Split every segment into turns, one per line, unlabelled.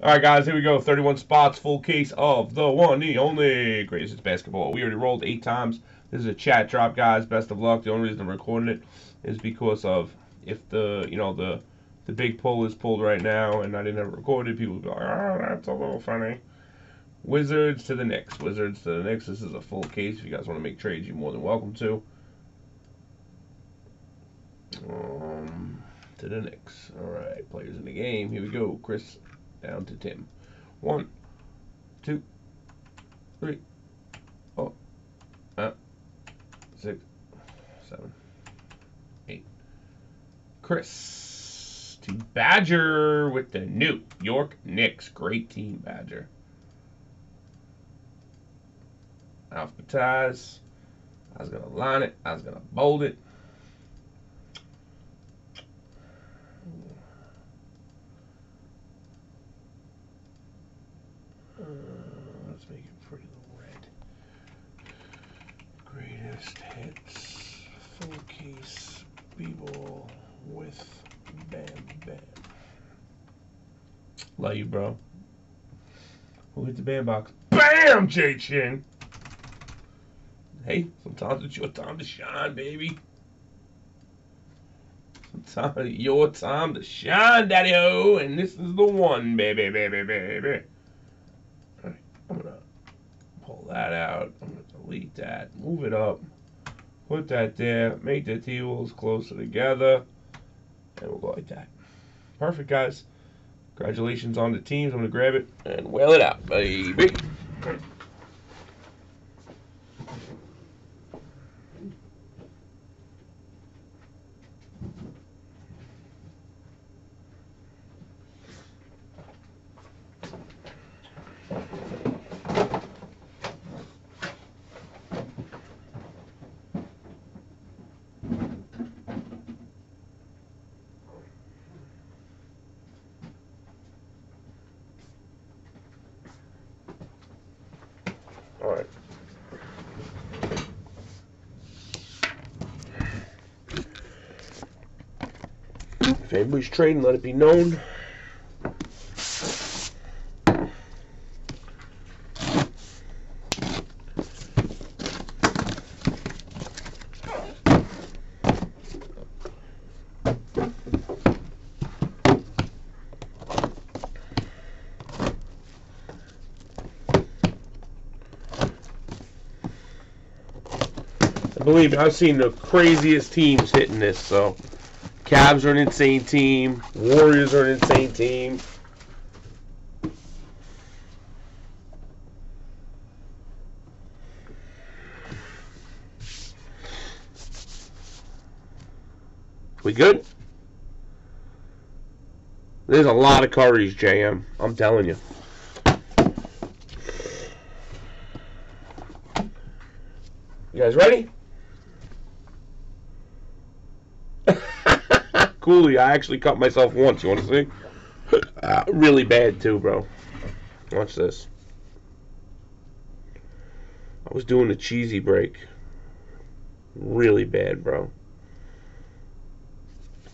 right, guys, here we go. 31 spots, full case of the one, the only greatest basketball. We already rolled eight times. This is a chat drop, guys. Best of luck. The only reason I'm recording it is because of if the, you know, the the big pull is pulled right now and I didn't have it recorded, people would be like, oh, that's a little funny. Wizards to the Knicks. Wizards to the Knicks. This is a full case. If you guys want to make trades, you're more than welcome to. Um, to the Knicks. All right, players in the game. Here we go. Chris down to Tim. One, two, three, four, six, seven, eight. Chris to Badger with the New York Knicks. Great team, Badger. Alphabetize. I was going to line it. I was going to bold it. Uh, let's make it pretty red. Greatest hits, full case, b-ball with Bam Bam. Love you, bro. Who hit the bam box? Bam, Jay Chin. Hey, sometimes it's your time to shine, baby. Sometimes it's your time to shine, daddy ho, and this is the one, baby, baby, baby. Alright, I'm gonna pull that out. I'm gonna delete that, move it up, put that there, make the T-wheels closer together, and we'll go like that. Perfect, guys. Congratulations on the teams. I'm gonna grab it and whale it out, baby. All right. If anybody's trading, let it be known. Believe me, I've seen the craziest teams hitting this. So, Cavs are an insane team. Warriors are an insane team. We good? There's a lot of curries, JM. I'm telling you. You guys ready? Cooley, I actually cut myself once. You want to see? Uh, really bad too, bro. Watch this. I was doing a cheesy break. Really bad, bro.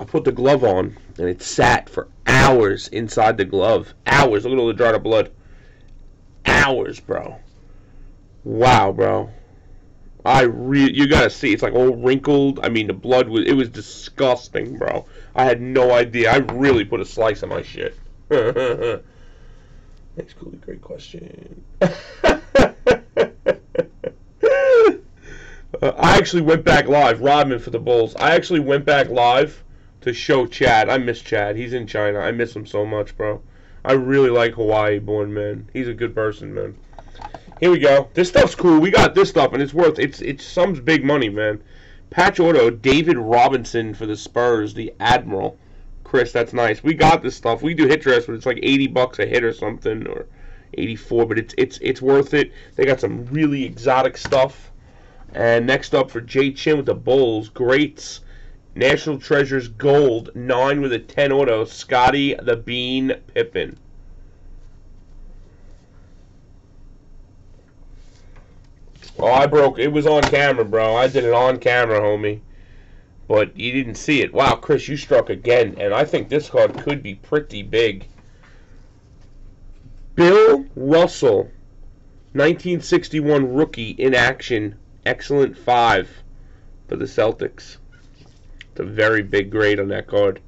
I put the glove on, and it sat for hours inside the glove. Hours. Look at all the dried up blood. Hours, bro. Wow, bro. I re you gotta see, it's like all wrinkled. I mean, the blood was it was disgusting, bro. I had no idea. I really put a slice of my shit. Thanks, Cooley. Great question. uh, I actually went back live, Rodman for the Bulls. I actually went back live to show Chad. I miss Chad. He's in China. I miss him so much, bro. I really like Hawaii born man. He's a good person, man. Here we go. This stuff's cool. We got this stuff, and it's worth it's it's some big money, man. Patch auto, David Robinson for the Spurs, the Admiral. Chris, that's nice. We got this stuff. We do hit dress, but it's like 80 bucks a hit or something, or 84. But it's it's it's worth it. They got some really exotic stuff. And next up for Jay Chin with the Bulls, greats. National Treasures Gold, 9 with a 10 auto, Scottie the Bean Pippen. Oh, I broke. It was on camera, bro. I did it on camera, homie. But you didn't see it. Wow, Chris, you struck again. And I think this card could be pretty big. Bill Russell, 1961 rookie in action, excellent five for the Celtics. It's a very big grade on that card.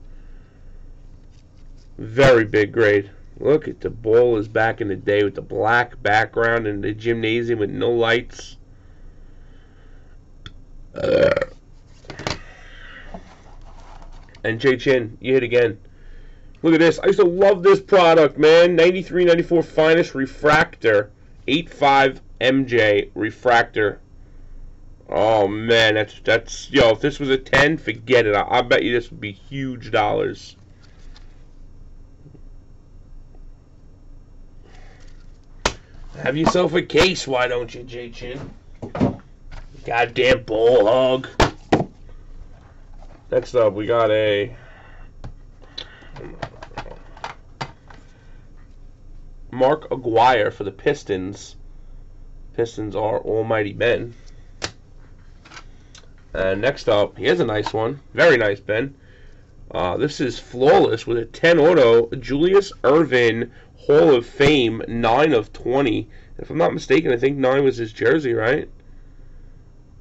Very big grade. Look at the ball is back in the day with the black background and the gymnasium with no lights. Uh. And Jay Chin, you hit again. Look at this. I used to love this product, man. 93, 94 finest refractor. 85 MJ refractor. Oh man, that's that's yo. If this was a 10, forget it. I, I bet you this would be huge dollars. Have yourself a case, why don't you, Jay Chin? Goddamn bull hog. Next up, we got a Mark Aguirre for the Pistons. Pistons are almighty men. And next up, here's a nice one. Very nice, Ben. Uh, this is flawless with a 10 auto. Julius Erving Hall of Fame, 9 of 20. If I'm not mistaken, I think 9 was his jersey, right?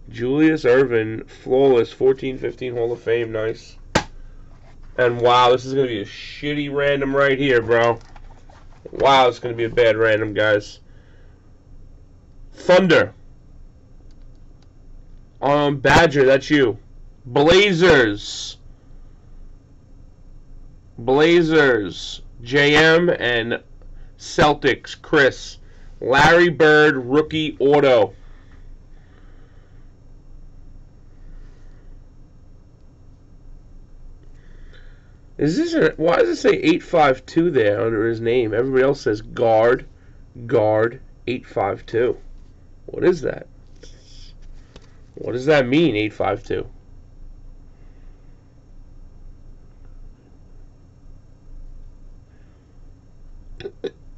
Julius Erving, flawless, 14 15 Hall of Fame, nice. And wow, this is going to be a shitty random right here, bro. Wow, it's going to be a bad random, guys. Thunder. Um, Badger, that's you. Blazers. Blazers. JM and Celtics, Chris. Larry Bird, rookie auto. Is this a, why does it say 852 there under his name? Everybody else says guard, guard, 852. What is that? What does that mean, 852?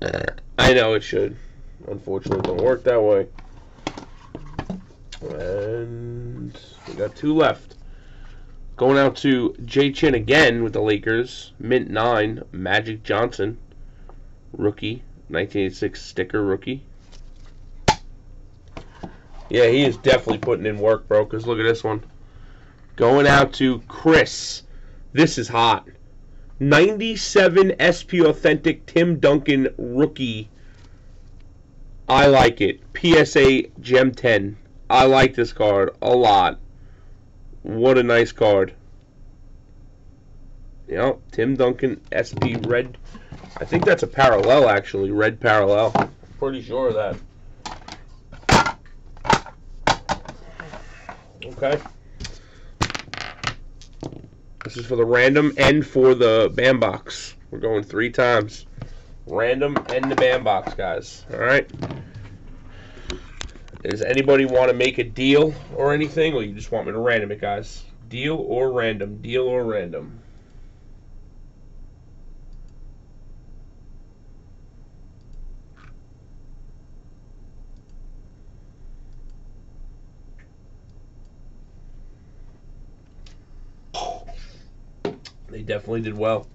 I know it should. Unfortunately, it don't work that way. And we got two left. Going out to Jay Chin again with the Lakers. Mint 9, Magic Johnson. Rookie. 1986 sticker rookie. Yeah, he is definitely putting in work, bro, because look at this one. Going out to Chris. This is hot. 97 SP Authentic Tim Duncan rookie. I like it. PSA Gem 10. I like this card a lot. What a nice card. Yep, Tim Duncan SP red. I think that's a parallel actually, red parallel. Pretty sure of that. Okay. This is for the random and for the bam box. We're going three times. Random and the bam box, guys. All right. Does anybody want to make a deal or anything, or you just want me to random it, guys? Deal or random? Deal or random? They definitely did well.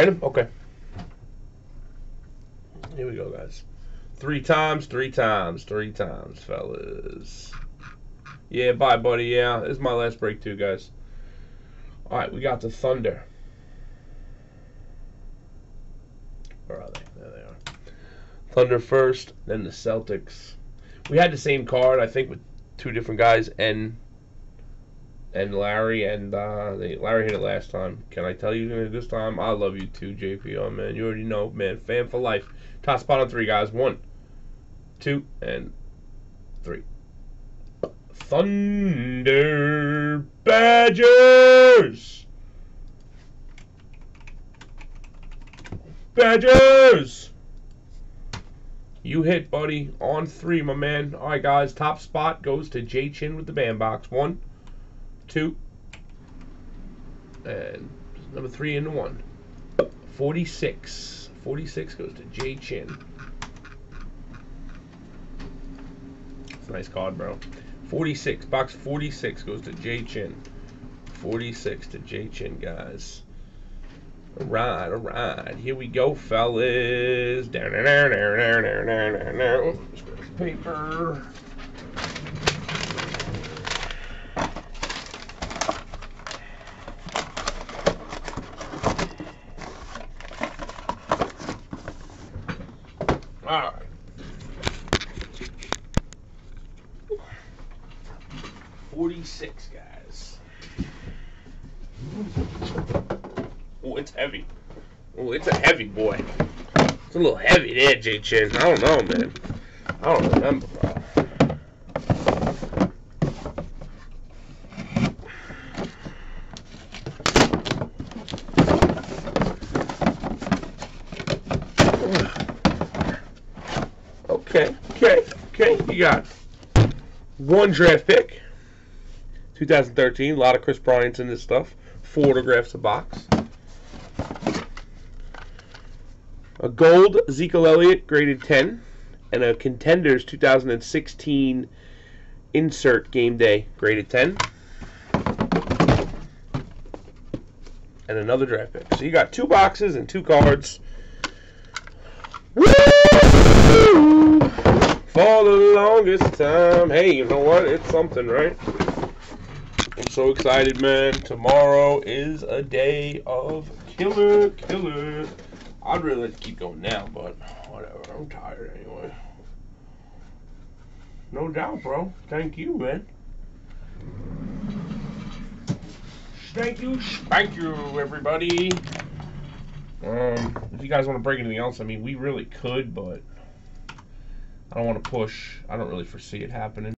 Random? Okay. Here we go, guys. Three times, three times, three times, fellas. Yeah, bye, buddy. Yeah, this is my last break, too, guys. All right, we got the Thunder. Where are they? There they are. Thunder first, then the Celtics. We had the same card, I think, with two different guys, and and Larry, and uh, Larry hit it last time. Can I tell you this time? I love you too, JPO, man. You already know, man. Fan for life. Top spot on three, guys. One, two, and three. Thunder Badgers! Badgers! You hit, buddy. On three, my man. All right, guys. Top spot goes to Jay Chin with the bam box. One, two, and Number three into one. 46. 46 goes to Jay Chin. It's a nice card, bro. 46. Box 46 goes to Jay Chin. 46 to Jay Chin, guys. Alright, alright. Here we go, fellas. Down, down, down, down, down, down, down, down. Paper. 46, guys. Oh, it's heavy. Oh, it's a heavy boy. It's a little heavy there, J Chin. I don't know, man. I don't remember, bro. Okay, okay, okay. You got one draft pick. 2013. A lot of Kris Bryant's in this stuff. Four autographs a box. A gold Ezekiel Elliott graded 10. And a Contenders 2016 insert game day graded 10. And another draft pick. So you got two boxes and two cards. Woo! For the longest time. Hey, you know what? It's something, right? So excited, man. Tomorrow is a day of killer, killer. I'd really like to keep going now, but whatever. I'm tired anyway. No doubt, bro. Thank you, man. Thank you, thank you, everybody. Um, if you guys want to break anything else, I mean, we really could, but I don't want to push. I don't really foresee it happening.